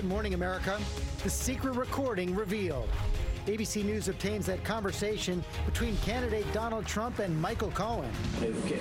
Good morning, America. The secret recording revealed. ABC News obtains that conversation between candidate Donald Trump and Michael Cohen.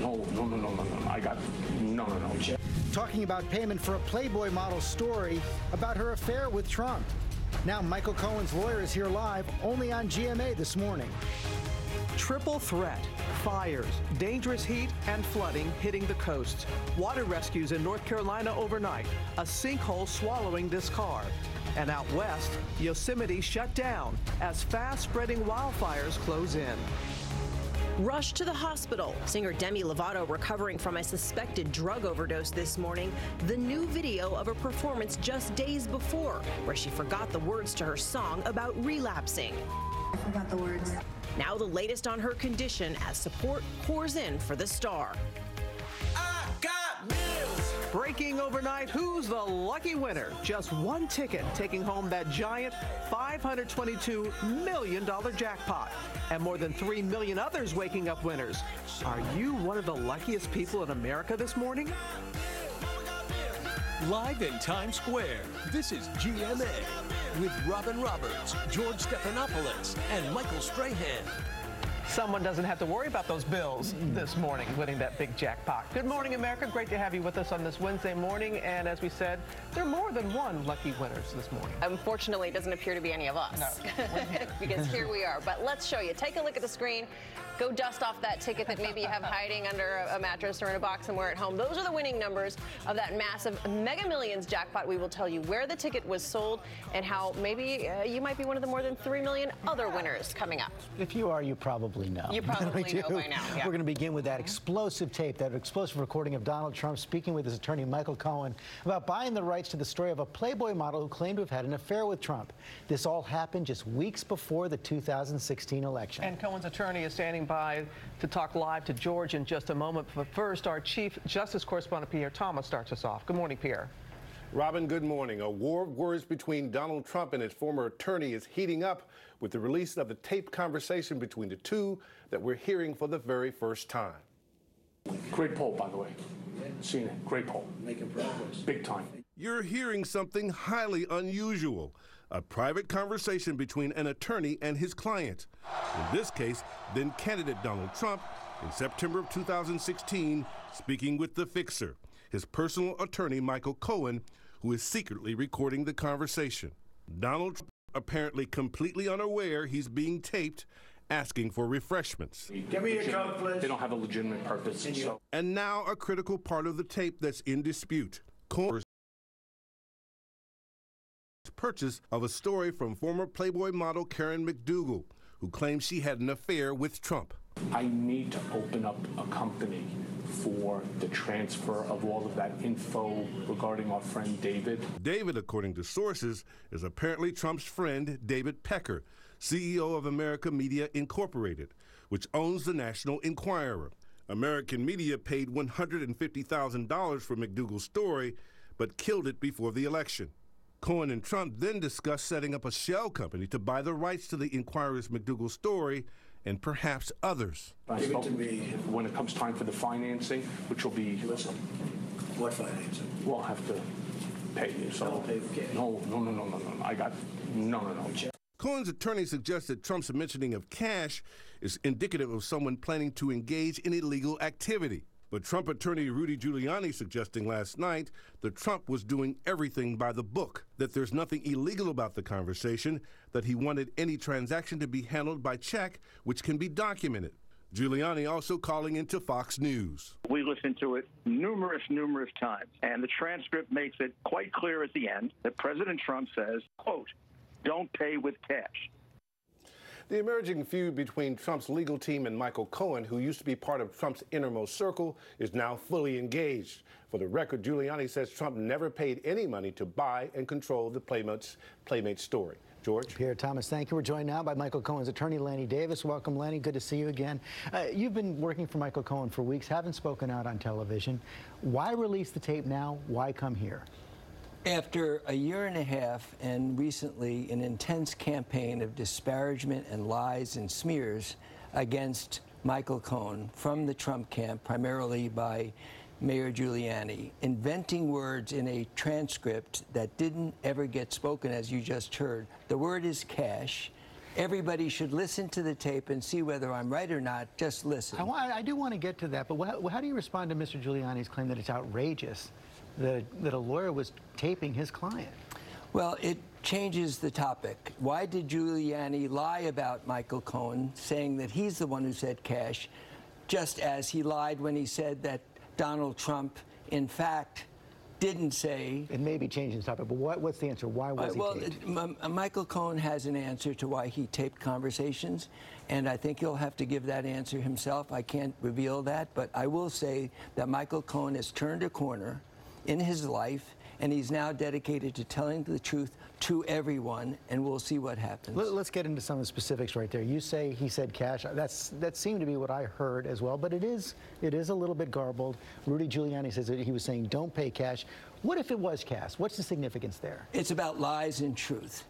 No, no, no, no, no, no. I got no, no, no. Talking about payment for a Playboy model story about her affair with Trump. Now, Michael Cohen's lawyer is here live only on GMA this morning. Triple threat fires, dangerous heat, and flooding hitting the coasts. Water rescues in North Carolina overnight, a sinkhole swallowing this car. And out west, Yosemite shut down as fast spreading wildfires close in. Rushed to the hospital. Singer Demi Lovato recovering from a suspected drug overdose this morning. The new video of a performance just days before, where she forgot the words to her song about relapsing. I forgot the words. Now the latest on her condition as support pours in for the star. Breaking overnight, who's the lucky winner? Just one ticket taking home that giant $522 million jackpot. And more than 3 million others waking up winners. Are you one of the luckiest people in America this morning? Live in Times Square, this is GMA with Robin Roberts, George Stephanopoulos, and Michael Strahan. Someone doesn't have to worry about those bills this morning, winning that big jackpot. Good morning, America. Great to have you with us on this Wednesday morning. And as we said, there are more than one lucky winners this morning. Unfortunately, it doesn't appear to be any of us. No, because here we are. But let's show you. Take a look at the screen. Go dust off that ticket that maybe you have hiding under a mattress or in a box somewhere at home. Those are the winning numbers of that massive Mega Millions jackpot. We will tell you where the ticket was sold and how maybe uh, you might be one of the more than 3 million other winners coming up. If you are, you probably know. You probably We know do. by now, yeah. We're going to begin with that mm-hmm. explosive tape, that explosive recording of Donald Trump speaking with his attorney Michael Cohen about buying the rights to the story of a Playboy model who claimed to have had an affair with Trump. This all happened just weeks before the 2016 election. And Cohen's attorney is standing by to talk live to George in just a moment. But first, our Chief Justice Correspondent Pierre Thomas starts us off. Good morning, Pierre. Robin, good morning. A war of words between Donald Trump and his former attorney is heating up with the release of the taped conversation between the two that we're hearing for the very first time. Great poll, by the way. Seen it. Great poll. Making progress. Big time. You're hearing something highly unusual a private conversation between an attorney and his client. In this case, then candidate Donald Trump, in September of 2016, speaking with the fixer, his personal attorney Michael Cohen, who is secretly recording the conversation. Donald Trump, apparently completely unaware he's being taped, asking for refreshments. Give me your coat, please. They don't have a legitimate purpose. So And now a critical part of the tape that's in dispute. Cohen's purchase of a story from former Playboy model Karen McDougal, who claims she had an affair with Trump. I need to open up a company for the transfer of all of that info regarding our friend David. David, according to sources, is apparently Trump's friend David Pecker, CEO of America Media Incorporated, which owns the National Enquirer. American Media paid $150,000 for McDougal's story, but killed it before the election. Cohen and Trump then discussed setting up a shell company to buy the rights to the Enquirer's McDougal story and perhaps others. I Give it to me. When it comes time for the financing, which will be, Listen, what financing? we'll have to pay you. So Don't pay with cash. no, no, no, no, no, no. I got no, no, no. Cohen's attorney suggests that Trump's mentioning of cash is indicative of someone planning to engage in illegal activity. But Trump attorney Rudy Giuliani suggesting last night that Trump was doing everything by the book, that there's nothing illegal about the conversation, that he wanted any transaction to be handled by check, which can be documented. Giuliani also calling into Fox News. We listened to it numerous, numerous times, and the transcript makes it quite clear at the end that President Trump says, quote, don't pay with cash. The emerging feud between Trump's legal team and Michael Cohen, who used to be part of Trump's innermost circle, is now fully engaged. For the record, Giuliani says Trump never paid any money to buy and control the Playmates, Playmate story. George? Pierre Thomas, thank you. We're joined now by Michael Cohen's attorney, Lanny Davis. Welcome, Lanny. Good to see you again. Uh, you've been working for Michael Cohen for weeks, haven't spoken out on television. Why release the tape now? Why come here? After a year and a half and recently an intense campaign of disparagement and lies and smears against Michael Cohen from the Trump camp, primarily by Mayor Giuliani, inventing words in a transcript that didn't ever get spoken, as you just heard. The word is cash. Everybody should listen to the tape and see whether I'm right or not. Just listen. I, I do want to get to that, but how do you respond to Mr. Giuliani's claim that it's outrageous that, that a lawyer was taping his client? Well, it changes the topic. Why did Giuliani lie about Michael Cohen, saying that he's the one who said cash, just as he lied when he said that Donald Trump, in fact, didn't say. It may be changing the topic, but what, what's the answer? Why was Uh, he well, taped? uh, M- M- Michael Cohen has an answer to why he taped conversations, and I think he'll have to give that answer himself. I can't reveal that, but I will say that Michael Cohen has turned a corner in his life, and he's now dedicated to telling the truth to everyone, and we'll see what happens. Let, us get into some of the specifics right there. You say he said cash. That's that seemed to be what I heard as well, but it is it is a little bit garbled. Rudy Giuliani says that he was saying don't pay cash. What if it was cash? What's the significance there? It's about lies and truth.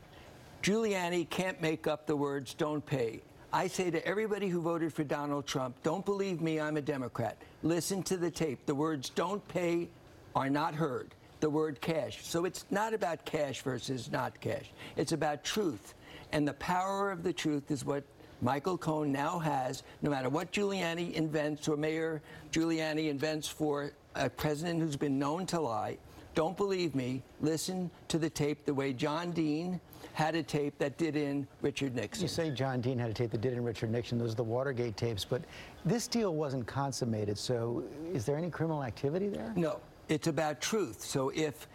Giuliani can't make up the words don't pay. I say to everybody who voted for Donald Trump, don't believe me, I'm a Democrat. Listen to the tape. The words don't pay are not heard. The word cash. So it's not about cash versus not cash. It's about truth. And the power of the truth is what Michael Cohen now has, no matter what Giuliani invents or Mayor Giuliani invents for a president who's been known to lie. Don't believe me. Listen to the tape the way John Dean had a tape that did in Richard Nixon. You say John Dean had a tape that did in Richard Nixon. Those are the Watergate tapes, but this deal wasn't consummated. So is there any criminal activity there? No, it's about truth. So if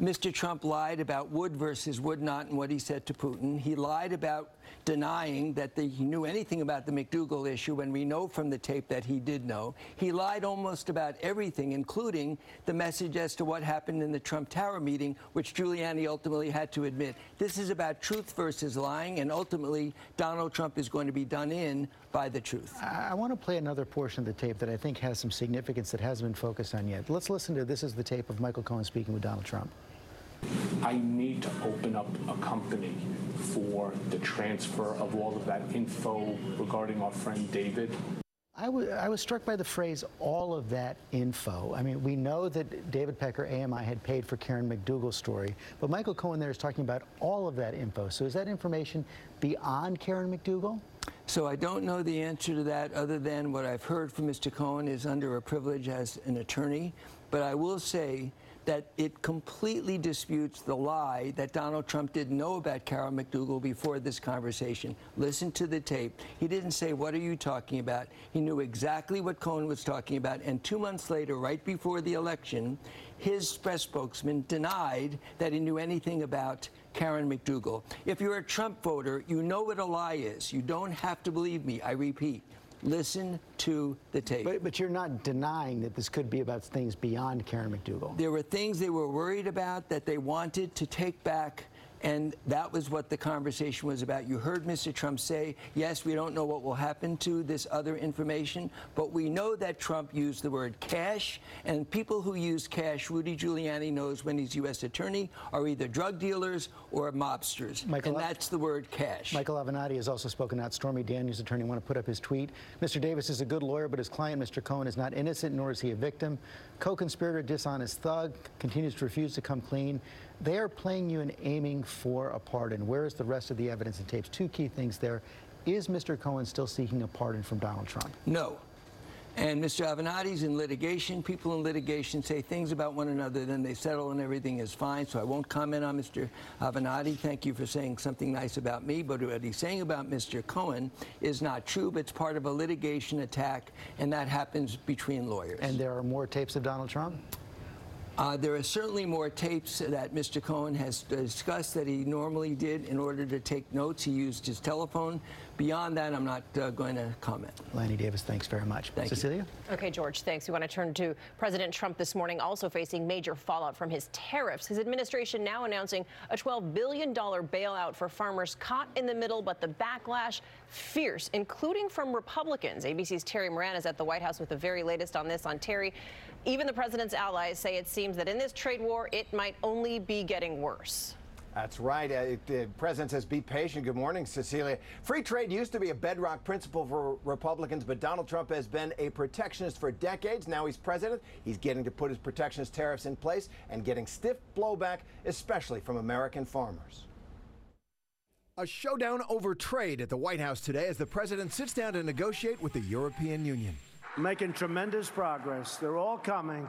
Mr. Trump lied about would versus would not and what he said to Putin, he lied about denying that the, he knew anything about the McDougal issue when we know from the tape that he did know. He lied almost about everything, including the message as to what happened in the Trump Tower meeting, which Giuliani ultimately had to admit. This is about truth versus lying, and ultimately Donald Trump is going to be done in by the truth. I, I want to play another portion of the tape that I think has some significance that hasn't been focused on yet. Let's listen to this is the tape of Michael Cohen speaking with Donald Trump. I need to open up a company for the transfer of all of that info regarding our friend David. I I was struck by the phrase all of that info. I mean, we know that David Pecker, AMI, had paid for Karen McDougal's story, but Michael Cohen there is talking about all of that info. So is that information beyond Karen McDougal? So I don't know the answer to that other than what I've heard from Mr. Cohen is under a privilege as an attorney. But I will say that it completely disputes the lie that Donald Trump didn't know about Carol McDougal before this conversation. Listen to the tape. He didn't say, What are you talking about? He knew exactly what Cohen was talking about. And two months later, right before the election, his press spokesman denied that he knew anything about Karen McDougal. If you're a Trump voter, you know what a lie is. You don't have to believe me. I repeat. Listen to the tape. But, but you're not denying that this could be about things beyond Karen McDougal. There were things they were worried about that they wanted to take back. And that was what the conversation was about. You heard Mr. Trump say, yes, we don't know what will happen to this other information, but we know that Trump used the word cash, and people who use cash, Rudy Giuliani knows when he's U.S. attorney, are either drug dealers or mobsters. Michael, and that's the word cash. Michael Avenatti has also spoken out. Stormy Daniels' attorney want to put up his tweet. Mr. Davis is a good lawyer, but his client, Mr. Cohen, is not innocent, nor is he a victim. Co-conspirator, dishonest thug, continues to refuse to come clean. They are playing you and aiming for a pardon. Where is the rest of the evidence and tapes? Two key things there. Is Mr. Cohen still seeking a pardon from Donald Trump? No. And Mr. Avenatti's in litigation. People in litigation say things about one another, then they settle and everything is fine. So I won't comment on Mr. Avenatti. Thank you for saying something nice about me. But what he's saying about Mr. Cohen is not true, but it's part of a litigation attack, and that happens between lawyers. And there are more tapes of Donald Trump? Uh, there are certainly more tapes that Mr. Cohen has discussed that he normally did in order to take notes. He used his telephone. Beyond that, I'm not uh, going to comment. Lanny Davis, thanks very much. Thank you. Cecilia? Okay, George, thanks. We want to turn to President Trump this morning, also facing major fallout from his tariffs. His administration now announcing a $12 billion bailout for farmers caught in the middle, but the backlash fierce, including from Republicans. ABC's Terry Moran is at the White House with the very latest on this. On Terry, even the president's allies say it seems that in this trade war, it might only be getting worse. That's right. Uh, the president says be patient. Good morning, Cecilia. Free trade used to be a bedrock principle for Republicans, but Donald Trump has been a protectionist for decades. Now he's president. He's getting to put his protectionist tariffs in place and getting stiff blowback, especially from American farmers. A showdown over trade at the White House today as the president sits down to negotiate with the European Union. Making tremendous progress. They're all coming.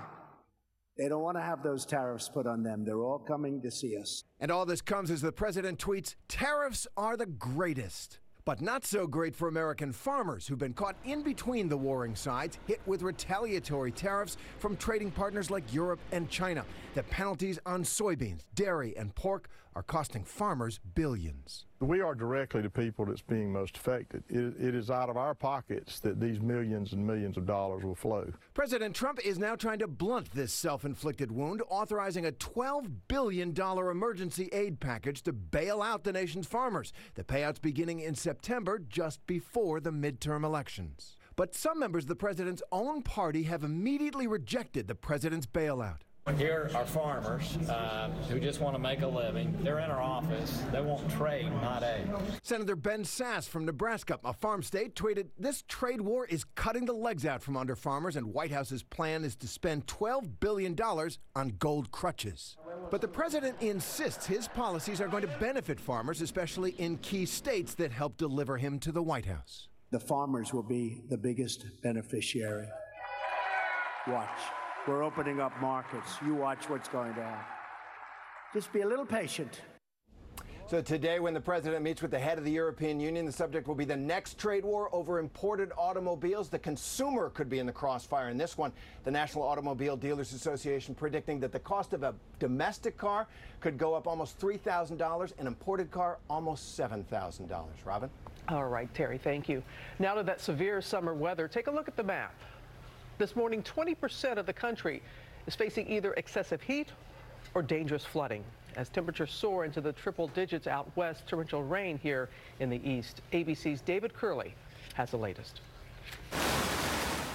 They don't want to have those tariffs put on them. They're all coming to see us. And all this comes as the president tweets tariffs are the greatest. But not so great for American farmers who've been caught in between the warring sides, hit with retaliatory tariffs from trading partners like Europe and China. The penalties on soybeans, dairy, and pork are costing farmers billions. We are directly the people that's being most affected. It, it is out of our pockets that these millions and millions of dollars will flow. President Trump is now trying to blunt this self inflicted wound, authorizing a $12 billion emergency aid package to bail out the nation's farmers. The payouts beginning in September, just before the midterm elections. But some members of the president's own party have immediately rejected the president's bailout. Here are farmers uh, who just want to make a living. They're in our office. They want trade, not aid. Senator Ben Sasse from Nebraska, a farm state, tweeted This trade war is cutting the legs out from under farmers, and White House's plan is to spend $12 billion on gold crutches. But the president insists his policies are going to benefit farmers, especially in key states that help deliver him to the White House. The farmers will be the biggest beneficiary. Watch. We're opening up markets. You watch what's going to happen. Just be a little patient. So today, when the president meets with the head of the European Union, the subject will be the next trade war over imported automobiles. The consumer could be in the crossfire in this one. The National Automobile Dealers Association predicting that the cost of a domestic car could go up almost $3,000, an imported car almost $7,000. Robin? All right, Terry, thank you. Now to that severe summer weather, take a look at the map. This morning, 20% of the country is facing either excessive heat or dangerous flooding as temperatures soar into the triple digits out west, torrential rain here in the east. ABC's David Curley has the latest.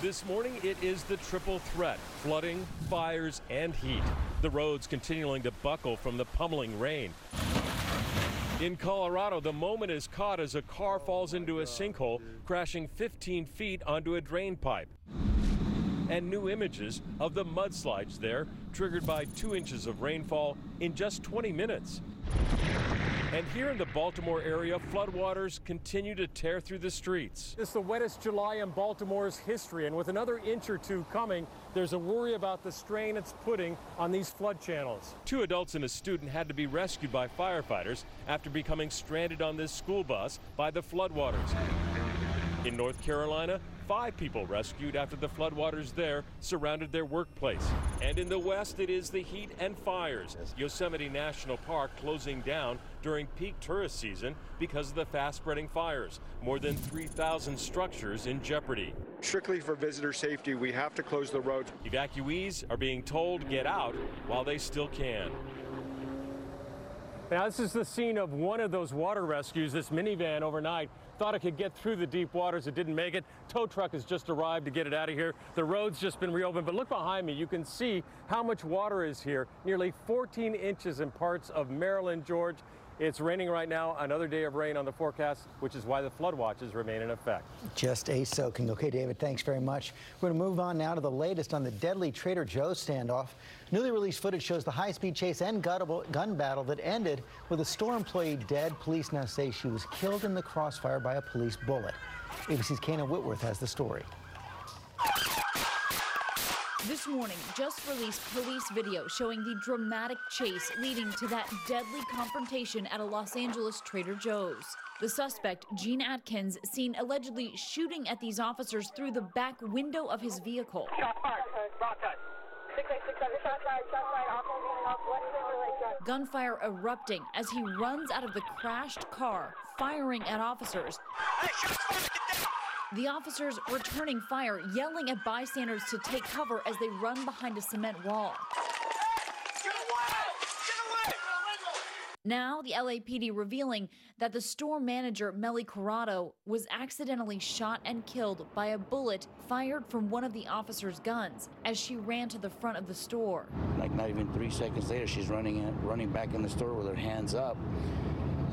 This morning, it is the triple threat flooding, fires, and heat. The roads continuing to buckle from the pummeling rain. In Colorado, the moment is caught as a car falls into a sinkhole, crashing 15 feet onto a drain pipe and new images of the mudslides there, triggered by two inches of rainfall in just 20 minutes. And here in the Baltimore area, floodwaters continue to tear through the streets. It's the wettest July in Baltimore's history, and with another inch or two coming, there's a worry about the strain it's putting on these flood channels. Two adults and a student had to be rescued by firefighters after becoming stranded on this school bus by the floodwaters. In North Carolina, Five people rescued after the floodwaters there surrounded their workplace. And in the west, it is the heat and fires. Yosemite National Park closing down during peak tourist season because of the fast spreading fires. More than 3,000 structures in jeopardy. Strictly for visitor safety, we have to close the roads. Evacuees are being told get out while they still can. Now, this is the scene of one of those water rescues, this minivan overnight Thought it could get through the deep waters. It didn't make it. Tow truck has just arrived to get it out of here. The road's just been reopened. But look behind me. You can see how much water is here. Nearly 14 inches in parts of Maryland, George. It's raining right now, another day of rain on the forecast, which is why the flood watches remain in effect. Just a soaking. Okay, David, thanks very much. We're going to move on now to the latest on the deadly Trader Joe's standoff. Newly released footage shows the high-speed chase and gun battle that ended with a store employee dead. Police now say she was killed in the crossfire by a police bullet. ABC's Kayna Whitworth has the story. This morning, just released police video showing the dramatic chase leading to that deadly confrontation at a Los Angeles Trader Joe's. The suspect, Gene Atkins, seen allegedly shooting at these officers through the back window of his vehicle. Gunfire erupting as he runs out of the crashed car, firing at officers. The officers returning fire, yelling at bystanders to take cover as they run behind a cement wall. Now, the LAPD revealing that the store manager, Mely Corado, was accidentally shot and killed by a bullet fired from one of the officer's guns as she ran to the front of the store. Like not even three seconds later, she's running in, running back in the store with her hands up,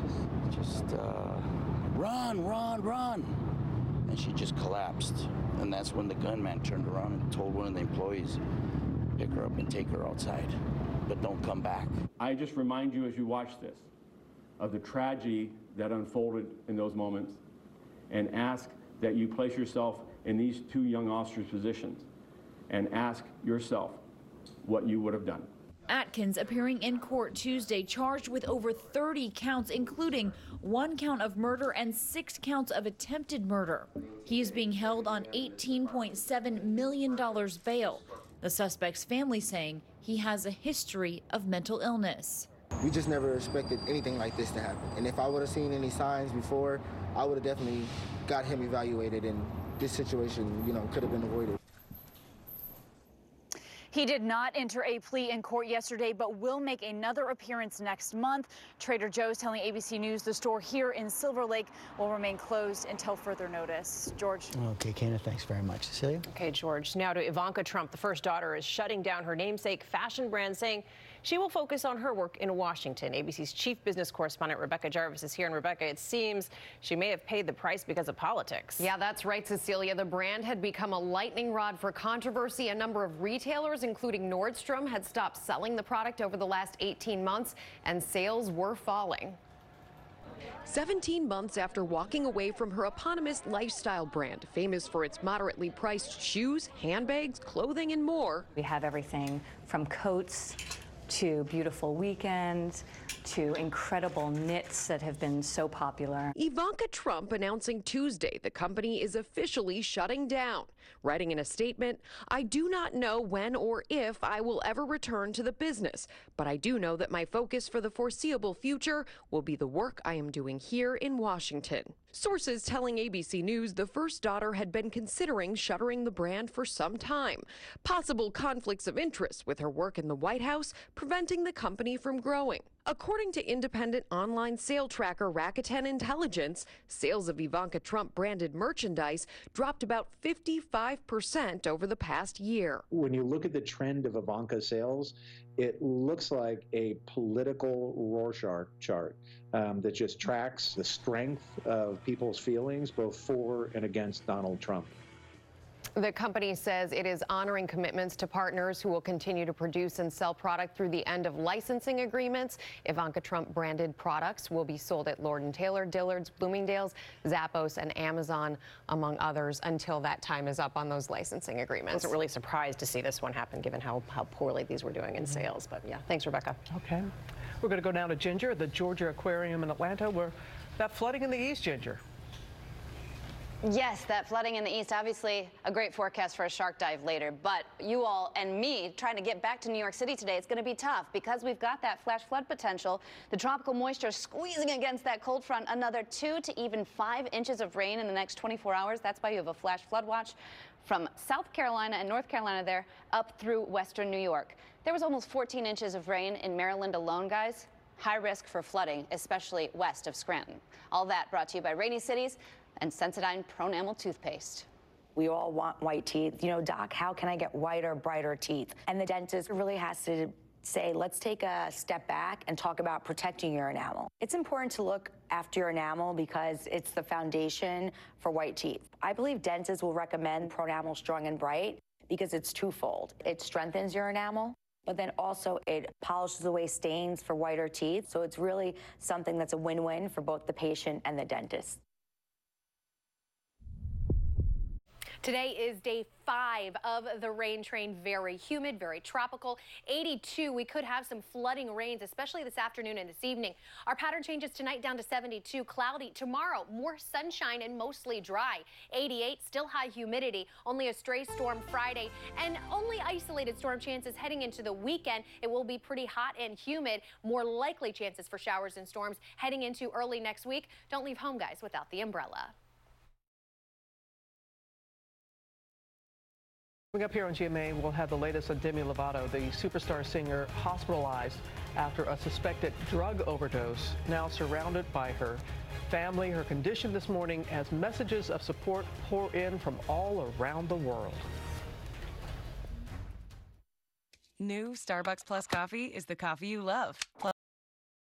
just, just uh, run, run, run, and she just collapsed. And that's when the gunman turned around and told one of the employees, pick her up and take her outside, but don't come back. I just remind you as you watch this of the tragedy that unfolded in those moments and ask that you place yourself in these two young officers' positions and ask yourself what you would have done. Atkins appearing in court Tuesday charged with over 30 counts, including one count of murder and six counts of attempted murder. He is being held on $18.7 million bail. The suspect's family saying he has a history of mental illness. We just never expected anything like this to happen. And if I would have seen any signs before, I would have definitely got him evaluated and this situation, you know, could have been avoided. He did not enter a plea in court yesterday, but will make another appearance next month. Trader Joe's telling ABC News the store here in Silver Lake will remain closed until further notice. George. Okay, Kayna, thanks very much. Cecilia? Okay, George. Now to Ivanka Trump. The first daughter is shutting down her namesake fashion brand, saying she will focus on her work in Washington. ABC's chief business correspondent Rebecca Jarvis is here. And Rebecca, it seems she may have paid the price because of politics. Yeah, that's right, Cecilia. The brand had become a lightning rod for controversy. A number of retailers, including Nordstrom, had stopped selling the product over the last 18 months, and sales were falling. 17 months after walking away from her eponymous lifestyle brand, famous for its moderately priced shoes, handbags, clothing, and more. We have everything from coats to beautiful weekends to incredible knits that have been so popular. Ivanka Trump announcing Tuesday the company is officially shutting down, writing in a statement, I do not know when or if I will ever return to the business, but I do know that my focus for the foreseeable future will be the work I am doing here in Washington. Sources telling ABC News the first daughter had been considering shuttering the brand for some time. Possible conflicts of interest with her work in the White House preventing the company from growing. According to independent online sale tracker Rakuten Intelligence, sales of Ivanka Trump branded merchandise dropped about 55% over the past year. When you look at the trend of Ivanka sales, it looks like a political Rorschach chart um, that just tracks the strength of people's feelings both for and against Donald Trump. The company says it is honoring commitments to partners who will continue to produce and sell product through the end of licensing agreements. Ivanka Trump branded products will be sold at Lord & Taylor, Dillard's, Bloomingdale's, Zappos, and Amazon, among others, until that time is up on those licensing agreements. I wasn't really surprised to see this one happen, given how, how poorly these were doing in mm-hmm. sales. But yeah, thanks, Rebecca. Okay. We're going to go down to Ginger at the Georgia Aquarium in Atlanta, where that flooding in the east, Ginger. Yes, that flooding in the east, obviously a great forecast for a shark dive later. But you all and me trying to get back to New York City today, it's going to be tough because we've got that flash flood potential. The tropical moisture squeezing against that cold front, another two to even five inches of rain in the next 24 hours. That's why you have a flash flood watch from South Carolina and North Carolina there up through western New York. There was almost 14 inches of rain in Maryland alone, guys. High risk for flooding, especially west of Scranton. All that brought to you by Rainy Cities and Sensodyne Pronamel toothpaste. We all want white teeth. You know, doc, how can I get whiter, brighter teeth? And the dentist really has to say, let's take a step back and talk about protecting your enamel. It's important to look after your enamel because it's the foundation for white teeth. I believe dentists will recommend Pronamel Strong and Bright because it's twofold. It strengthens your enamel, but then also it polishes away stains for whiter teeth. So it's really something that's a win-win for both the patient and the dentist. Today is day five of the rain train. Very humid, very tropical. 82. We could have some flooding rains, especially this afternoon and this evening. Our pattern changes tonight down to 72. Cloudy. Tomorrow, more sunshine and mostly dry. 88. Still high humidity. Only a stray storm Friday and only isolated storm chances heading into the weekend. It will be pretty hot and humid. More likely chances for showers and storms heading into early next week. Don't leave home, guys, without the umbrella. Coming up here on GMA, we'll have the latest on Demi Lovato, the superstar singer hospitalized after a suspected drug overdose, now surrounded by her family. Her condition this morning as messages of support pour in from all around the world. New Starbucks Plus coffee is the coffee you love. Plus